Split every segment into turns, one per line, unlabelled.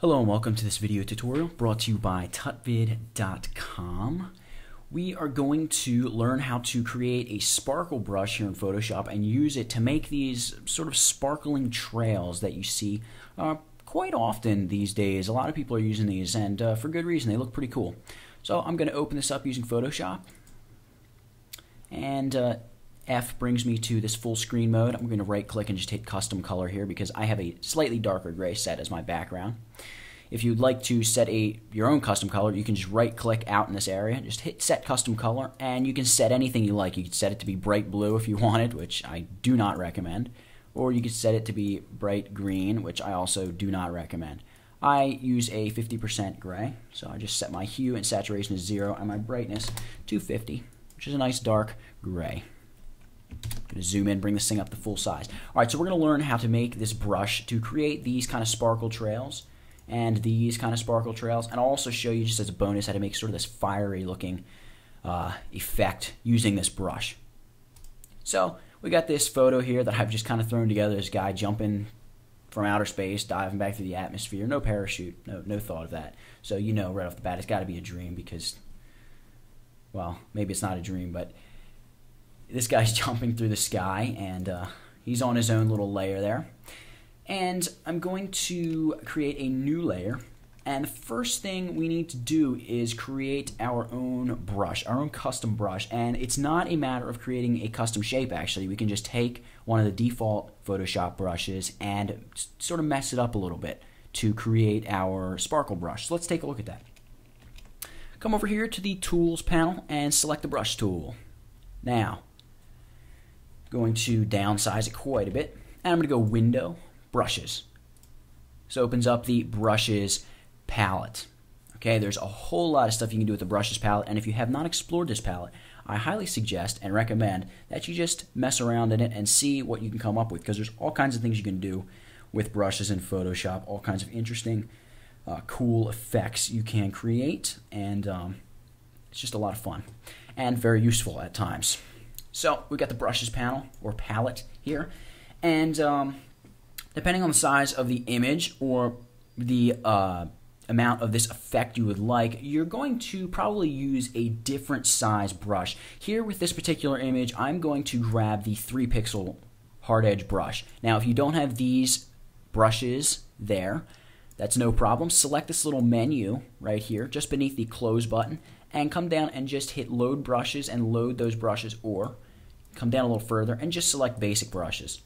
Hello and welcome to this video tutorial brought to you by tutvid.com. We are going to learn how to create a sparkle brush here in Photoshop and use it to make these sort of sparkling trails that you see uh, quite often these days. A lot of people are using these and uh, for good reason. They look pretty cool. So I'm going to open this up using Photoshop and uh, F brings me to this full screen mode. I'm going to right click and just hit custom color here because I have a slightly darker gray set as my background. If you'd like to set a your own custom color, you can just right click out in this area, just hit set custom color, and you can set anything you like. You can set it to be bright blue if you wanted, which I do not recommend, or you can set it to be bright green, which I also do not recommend. I use a 50% gray, so I just set my hue and saturation to zero and my brightness to 50, which is a nice dark gray. Zoom in, bring this thing up to full size. All right, so we're going to learn how to make this brush to create these kind of sparkle trails and these kind of sparkle trails. And I'll also show you just as a bonus how to make sort of this fiery looking uh, effect using this brush. So we got this photo here that I've just kind of thrown together. This guy jumping from outer space, diving back through the atmosphere. No parachute, no, no thought of that. So you know right off the bat it's got to be a dream because, well, maybe it's not a dream, but this guy's jumping through the sky and uh, he's on his own little layer there. And I'm going to create a new layer. And the first thing we need to do is create our own brush, our own custom brush. And it's not a matter of creating a custom shape, actually. We can just take one of the default Photoshop brushes and sort of mess it up a little bit to create our sparkle brush. So let's take a look at that. Come over here to the Tools panel and select the Brush tool. Now, going to downsize it quite a bit. And I'm going to go Window, Brushes. This opens up the Brushes palette. Okay, there's a whole lot of stuff you can do with the Brushes palette, and if you have not explored this palette, I highly suggest and recommend that you just mess around in it and see what you can come up with, because there's all kinds of things you can do with brushes in Photoshop, all kinds of interesting, uh, cool effects you can create, and um, it's just a lot of fun and very useful at times. So we got the brushes panel or palette here, and um, depending on the size of the image or the uh, amount of this effect you would like, you're going to probably use a different size brush. Here with this particular image, I'm going to grab the 3 pixel hard edge brush. Now if you don't have these brushes there, that's no problem. Select this little menu right here, just beneath the close button, and come down and just hit load brushes and load those brushes or come down a little further, and just select basic brushes.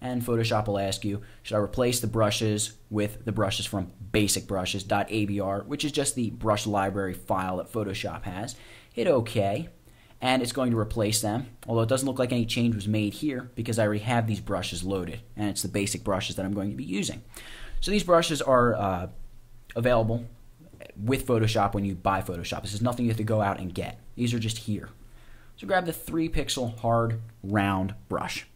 And Photoshop will ask you, should I replace the brushes with the brushes from basic basicbrushes.abr, which is just the brush library file that Photoshop has. Hit OK, and it's going to replace them, although it doesn't look like any change was made here because I already have these brushes loaded, and it's the basic brushes that I'm going to be using. So these brushes are uh, available with Photoshop when you buy Photoshop. This is nothing you have to go out and get. These are just here. So grab the 3 pixel hard round brush.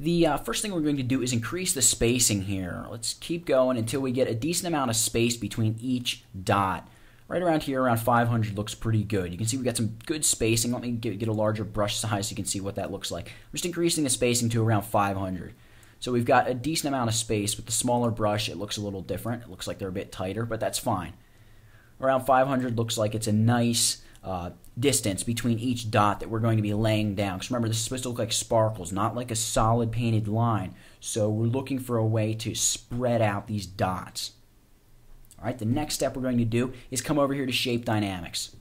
The uh, first thing we're going to do is increase the spacing here. Let's keep going until we get a decent amount of space between each dot. Right around here, around 500 looks pretty good. You can see we got some good spacing. Let me get, get a larger brush size so you can see what that looks like. I'm just increasing the spacing to around 500. So we've got a decent amount of space. With the smaller brush, it looks a little different. It looks like they're a bit tighter, but that's fine. Around 500 looks like it's a nice uh, distance between each dot that we're going to be laying down. Because remember, this is supposed to look like sparkles, not like a solid painted line. So we're looking for a way to spread out these dots. All right, the next step we're going to do is come over here to Shape Dynamics.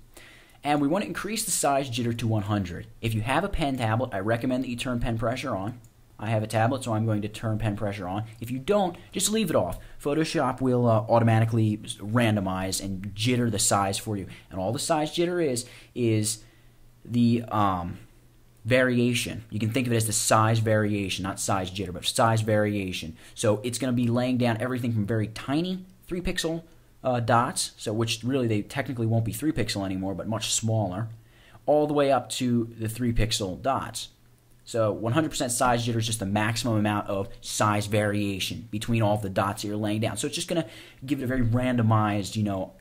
And we want to increase the size jitter to 100. If you have a pen tablet, I recommend that you turn pen pressure on. I have a tablet, so I'm going to turn pen pressure on. If you don't, just leave it off. Photoshop will uh, automatically randomize and jitter the size for you. And all the size jitter is, is the um, variation. You can think of it as the size variation, not size jitter, but size variation. So it's going to be laying down everything from very tiny 3 pixel uh, dots, so which really they technically won't be 3 pixel anymore, but much smaller, all the way up to the 3 pixel dots. So 100% size jitter is just the maximum amount of size variation between all the dots that you're laying down. So it's just going to give it a very randomized, you know,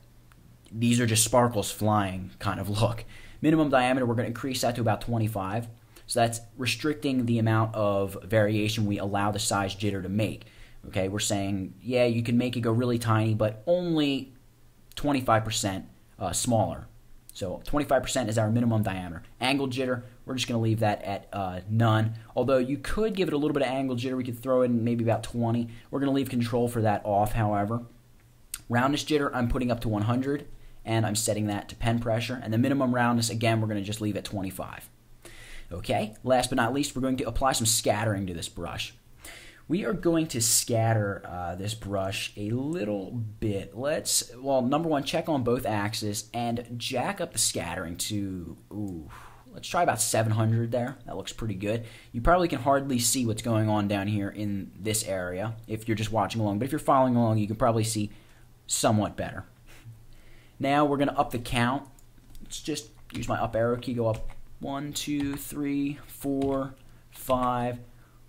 these are just sparkles flying kind of look. Minimum diameter, we're going to increase that to about 25. So that's restricting the amount of variation we allow the size jitter to make. Okay, we're saying, yeah, you can make it go really tiny, but only 25% uh, smaller. So 25% is our minimum diameter. Angle jitter, we're just going to leave that at uh, none. Although you could give it a little bit of angle jitter. We could throw in maybe about 20. We're going to leave control for that off, however. Roundness jitter, I'm putting up to 100, and I'm setting that to pen pressure. And the minimum roundness, again, we're going to just leave at 25. Okay, last but not least, we're going to apply some scattering to this brush. We are going to scatter uh, this brush a little bit. Let's, well, number one, check on both axes and jack up the scattering to, ooh, let's try about 700 there. That looks pretty good. You probably can hardly see what's going on down here in this area if you're just watching along. But if you're following along, you can probably see somewhat better. Now we're going to up the count. Let's just use my up arrow key, go up one, two, three, four, five.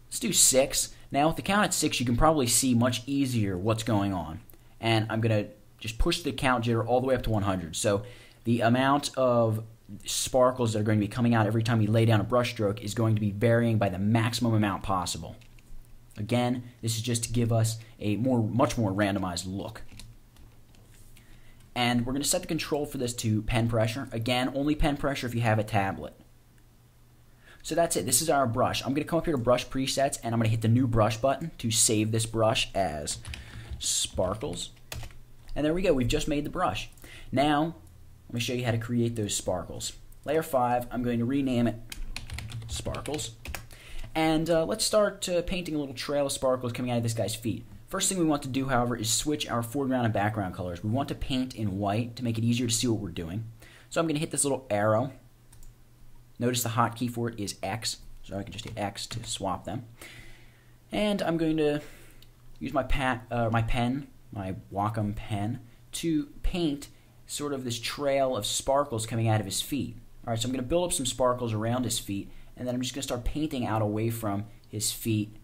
Let's do six. Now with the count at six, you can probably see much easier what's going on. And I'm going to just push the count jitter all the way up to 100. So the amount of sparkles that are going to be coming out every time you lay down a brush stroke is going to be varying by the maximum amount possible. Again, this is just to give us a more, much more randomized look. And we're going to set the control for this to pen pressure. Again, only pen pressure if you have a tablet. So that's it. This is our brush. I'm going to come up here to brush presets and I'm going to hit the new brush button to save this brush as sparkles. And there we go. We've just made the brush. Now, let me show you how to create those sparkles. Layer 5, I'm going to rename it sparkles. And uh, let's start uh, painting a little trail of sparkles coming out of this guy's feet. First thing we want to do, however, is switch our foreground and background colors. We want to paint in white to make it easier to see what we're doing. So I'm going to hit this little arrow. Notice the hotkey for it is X, so I can just hit X to swap them. And I'm going to use my, pat, uh, my pen, my Wacom pen, to paint sort of this trail of sparkles coming out of his feet. All right, so I'm going to build up some sparkles around his feet, and then I'm just going to start painting out away from his feet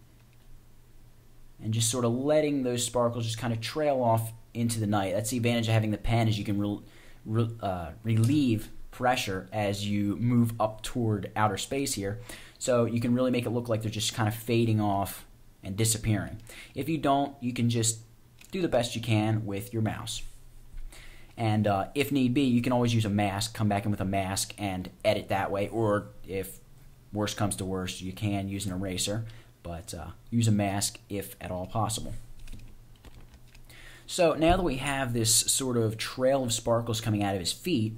and just sort of letting those sparkles just kind of trail off into the night. That's the advantage of having the pen is you can re re uh, relieve pressure as you move up toward outer space here. So you can really make it look like they're just kind of fading off and disappearing. If you don't, you can just do the best you can with your mouse. And uh, if need be, you can always use a mask, come back in with a mask and edit that way. Or if worst comes to worst, you can use an eraser but uh, use a mask if at all possible. So now that we have this sort of trail of sparkles coming out of his feet,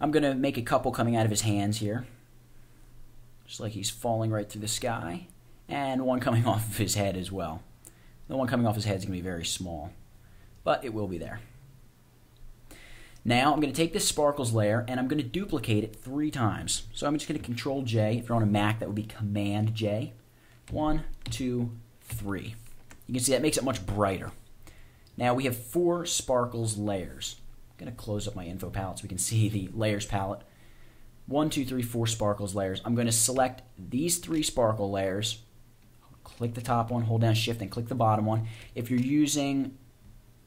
I'm going to make a couple coming out of his hands here. Just like he's falling right through the sky. And one coming off of his head as well. The one coming off his head is going to be very small, but it will be there. Now I'm going to take this sparkles layer and I'm going to duplicate it three times. So I'm just going to Control J. If you're on a Mac, that would be Command J. One, two, three. You can see that makes it much brighter. Now we have four sparkles layers. Going to close up my info palette so we can see the layers palette. One, two, three, four sparkles layers. I'm going to select these three sparkle layers. Click the top one, hold down shift, and click the bottom one. If you're using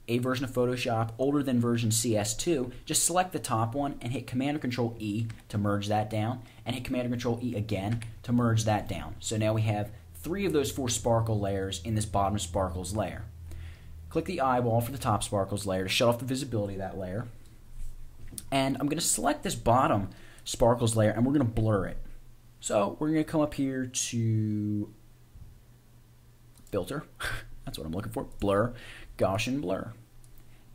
a version of Photoshop older than version CS2, just select the top one and hit Command or Control E to merge that down, and hit Command or Control E again to merge that down. So now we have three of those four sparkle layers in this bottom sparkles layer. Click the eyeball for the top sparkles layer to shut off the visibility of that layer. And I'm going to select this bottom sparkles layer and we're going to blur it. So we're going to come up here to filter. That's what I'm looking for. Blur, Gaussian blur.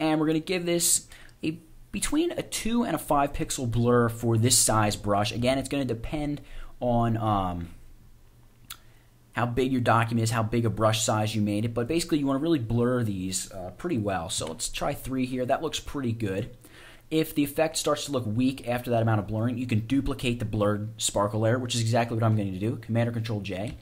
And we're going to give this a between a 2 and a 5 pixel blur for this size brush. Again, it's going to depend on um, how big your document is, how big a brush size you made it, but basically you want to really blur these uh, pretty well. So let's try three here. That looks pretty good. If the effect starts to look weak after that amount of blurring, you can duplicate the blurred sparkle layer, which is exactly what I'm going to do. Command or Control J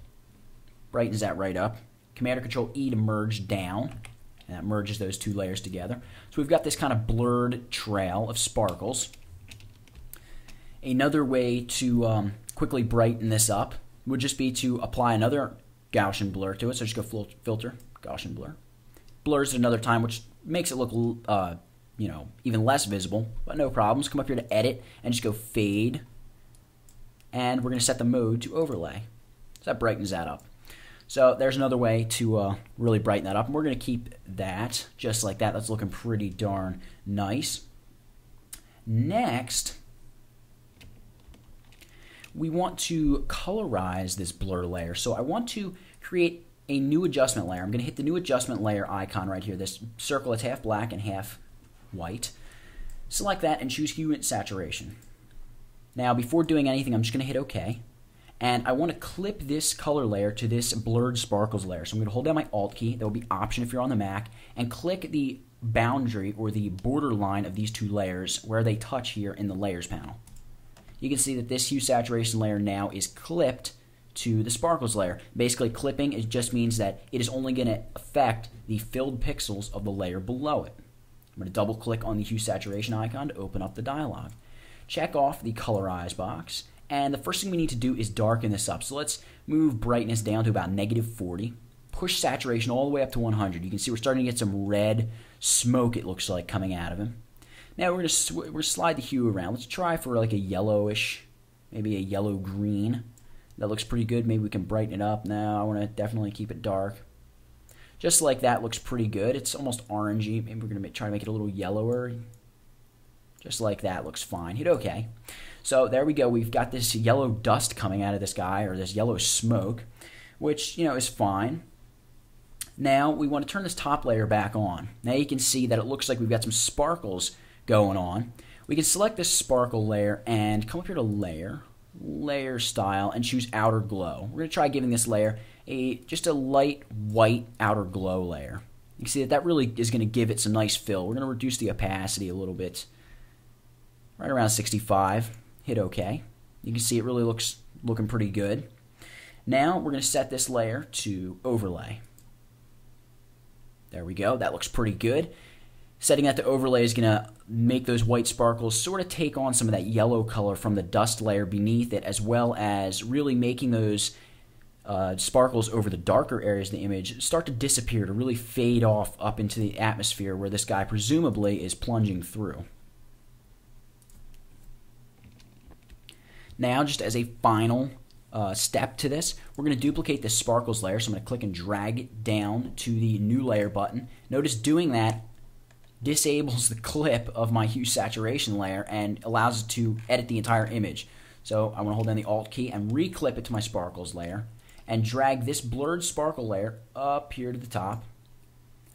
brightens that right up. Command or Control E to merge down, and that merges those two layers together. So we've got this kind of blurred trail of sparkles. Another way to um, quickly brighten this up would just be to apply another Gaussian blur to it. So just go filter, Gaussian blur. Blurs at another time, which makes it look, uh, you know, even less visible, but no problems. Come up here to edit and just go fade. And we're going to set the mode to overlay. So that brightens that up. So there's another way to uh, really brighten that up. And we're going to keep that just like that. That's looking pretty darn nice. Next, we want to colorize this blur layer. So I want to create a new adjustment layer. I'm going to hit the new adjustment layer icon right here, this circle that's half black and half white. Select that and choose hue and saturation. Now, before doing anything, I'm just going to hit OK. And I want to clip this color layer to this blurred sparkles layer. So I'm going to hold down my Alt key, that will be Option if you're on the Mac, and click the boundary or the borderline of these two layers where they touch here in the Layers panel. You can see that this hue saturation layer now is clipped to the sparkles layer. Basically, clipping it just means that it is only going to affect the filled pixels of the layer below it. I'm going to double click on the hue saturation icon to open up the dialog. Check off the colorize box, and the first thing we need to do is darken this up. So let's move brightness down to about negative 40. Push saturation all the way up to 100. You can see we're starting to get some red smoke, it looks like, coming out of him. Now we're going to we're slide the hue around. Let's try for like a yellowish, maybe a yellow green. That looks pretty good. Maybe we can brighten it up. Now I want to definitely keep it dark. Just like that looks pretty good. It's almost orangey. Maybe we're going to try to make it a little yellower. Just like that looks fine. Hit OK. So there we go. We've got this yellow dust coming out of this guy, or this yellow smoke, which, you know, is fine. Now we want to turn this top layer back on. Now you can see that it looks like we've got some sparkles going on. We can select this sparkle layer and come up here to layer, layer style, and choose outer glow. We're going to try giving this layer a just a light white outer glow layer. You can see that that really is going to give it some nice fill. We're going to reduce the opacity a little bit, right around 65. Hit OK. You can see it really looks looking pretty good. Now we're going to set this layer to overlay. There we go. That looks pretty good. Setting that to overlay is going to make those white sparkles sort of take on some of that yellow color from the dust layer beneath it, as well as really making those uh, sparkles over the darker areas of the image start to disappear, to really fade off up into the atmosphere where this guy presumably is plunging through. Now, just as a final uh, step to this, we're going to duplicate this sparkles layer. So I'm going to click and drag it down to the new layer button. Notice doing that disables the clip of my hue saturation layer and allows it to edit the entire image. So I want to hold down the Alt key and reclip it to my sparkles layer and drag this blurred sparkle layer up here to the top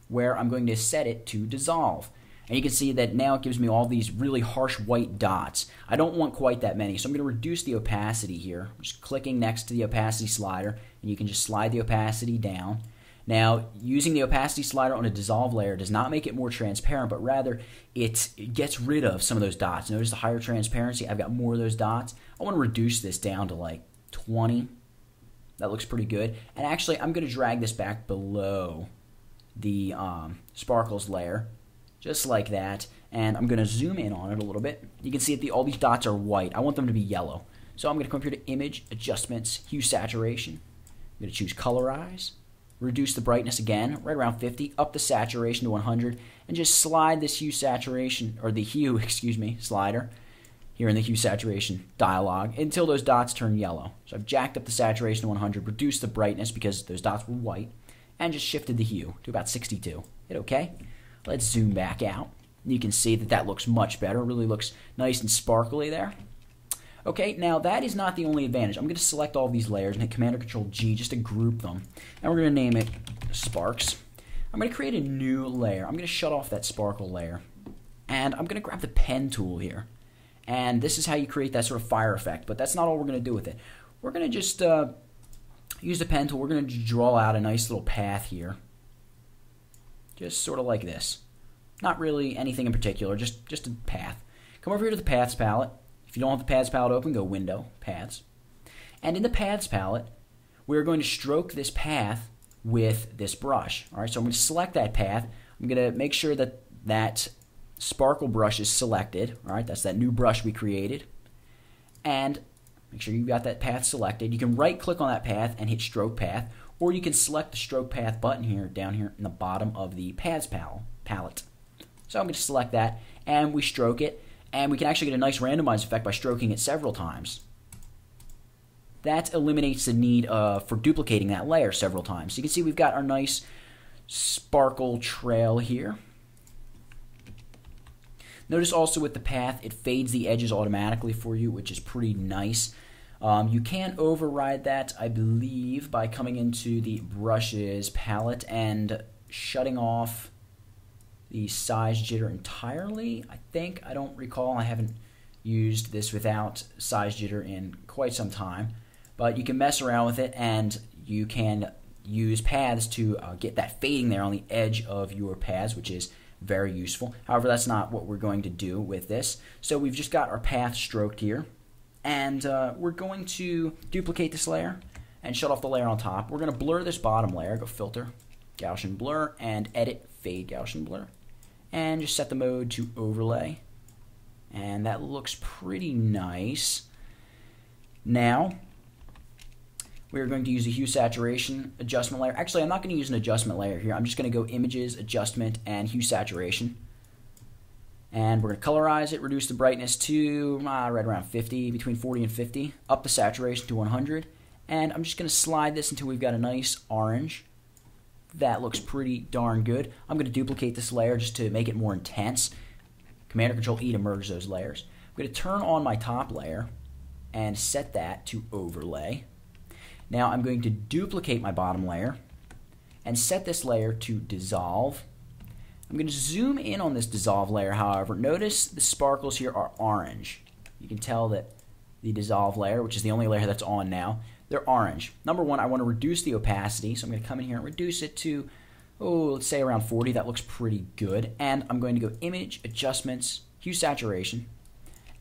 where I'm going to set it to dissolve. And you can see that now it gives me all these really harsh white dots. I don't want quite that many, so I'm going to reduce the opacity here. Just clicking next to the opacity slider, and you can just slide the opacity down. Now, using the opacity slider on a dissolve layer does not make it more transparent, but rather it, gets rid of some of those dots. Notice the higher transparency, I've got more of those dots. I want to reduce this down to like 20. That looks pretty good. And actually, I'm going to drag this back below the um, sparkles layer just like that. And I'm going to zoom in on it a little bit. You can see that the, all these dots are white. I want them to be yellow. So I'm going to come up here to Image, Adjustments, Hue Saturation. I'm going to choose Colorize, reduce the brightness again, right around 50, up the saturation to 100, and just slide this hue saturation, or the hue, excuse me, slider here in the hue saturation dialog until those dots turn yellow. So I've jacked up the saturation to 100, reduced the brightness because those dots were white, and just shifted the hue to about 62. Hit OK. Let's zoom back out. You can see that that looks much better. Really looks nice and sparkly there. Okay, now that is not the only advantage. I'm going to select all these layers and hit Command or Control G just to group them. And we're going to name it Sparks. I'm going to create a new layer. I'm going to shut off that sparkle layer. And I'm going to grab the pen tool here. And this is how you create that sort of fire effect. But that's not all we're going to do with it. We're going to just uh, use the pen tool. We're going to draw out a nice little path here. Just sort of like this. Not really anything in particular, just, just a path. Come over here to the Paths palette. If you don't have the Paths palette open, go Window, Paths. And in the Paths palette, we're going to stroke this path with this brush. All right, so I'm going to select that path. I'm going to make sure that that sparkle brush is selected. All right, that's that new brush we created. And make sure you've got that path selected. You can right click on that path and hit stroke path, or you can select the stroke path button here down here in the bottom of the paths pal palette. So I'm going to select that and we stroke it and we can actually get a nice randomized effect by stroking it several times. that eliminates the need uh, for duplicating that layer several times. So you can see we've got our nice sparkle trail here. Notice also with the path, it fades the edges automatically for you, which is pretty nice. Um, you can override that, I believe, by coming into the brushes palette and shutting off the size jitter entirely, I think. I don't recall. I haven't used this without size jitter in quite some time. But you can mess around with it and you can use paths to uh, get that fading there on the edge of your paths, which is very useful. However, that's not what we're going to do with this. So we've just got our path stroked here. And uh, we're going to duplicate this layer and shut off the layer on top. We're going to blur this bottom layer, go filter, Gaussian blur, and edit fade Gaussian blur. And just set the mode to overlay. And that looks pretty nice. Now, we're going to use a hue saturation adjustment layer. Actually, I'm not going to use an adjustment layer here. I'm just going to go images, adjustment, and hue saturation. And we're going to colorize it, reduce the brightness to uh, right around 50, between 40 and 50, up the saturation to 100. And I'm just going to slide this until we've got a nice orange. That looks pretty darn good. I'm going to duplicate this layer just to make it more intense. Command or Control E to merge those layers. I'm going to turn on my top layer and set that to overlay. Now I'm going to duplicate my bottom layer and set this layer to dissolve. I'm going to zoom in on this dissolve layer, however. Notice the sparkles here are orange. You can tell that the dissolve layer, which is the only layer that's on now, they're orange. Number one, I want to reduce the opacity, so I'm going to come in here and reduce it to, oh, let's say around 40. That looks pretty good. And I'm going to go Image, Adjustments, Hue Saturation,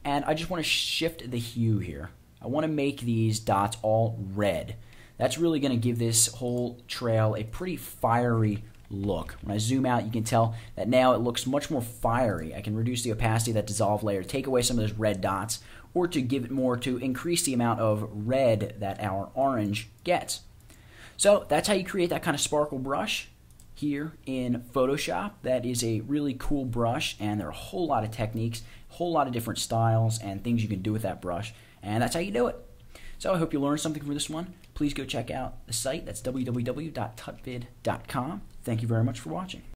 and I just want to shift the hue here. I want to make these dots all red. That's really going to give this whole trail a pretty fiery look. When I zoom out, you can tell that now it looks much more fiery. I can reduce the opacity that dissolve layer, take away some of those red dots, or to give it more to increase the amount of red that our orange gets. So that's how you create that kind of sparkle brush here in Photoshop. That is a really cool brush, and there are a whole lot of techniques, a whole lot of different styles and things you can do with that brush. And that's how you do it. So I hope you learned something from this one. Please go check out the site. That's www.tutvid.com. Thank you very much for watching.